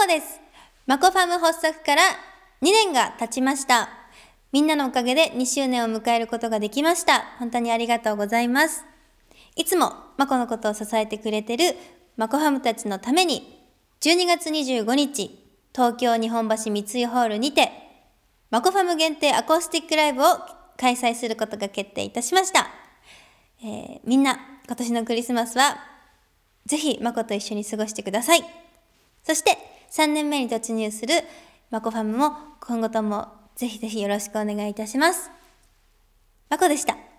こです。マコファム発足から2年が経ちました。みんなのおかげで2周年を迎えることができました。本当にありがとうございます。いつもマコのことを支えてくれてるマコファムたちのために、12月25日、東京日本橋三井ホールにて、マコファム限定アコースティックライブを開催することが決定いたしました。えーみんな、今年のクリスマスは、ぜひマコと一緒に過ごしてください。そして、3年目に突入するマコファムも今後ともぜひぜひよろしくお願いいたします。マコでした。